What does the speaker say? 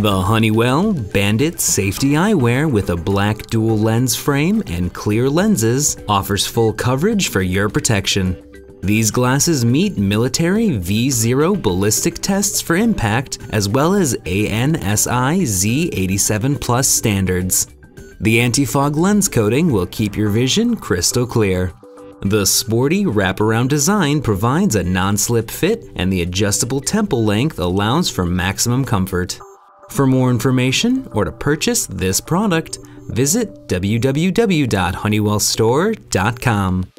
The Honeywell Bandit Safety Eyewear with a black dual lens frame and clear lenses offers full coverage for your protection. These glasses meet military V0 ballistic tests for impact as well as ANSI Z87 Plus standards. The anti-fog lens coating will keep your vision crystal clear. The sporty wraparound design provides a non-slip fit and the adjustable temple length allows for maximum comfort. For more information or to purchase this product, visit www.honeywellstore.com.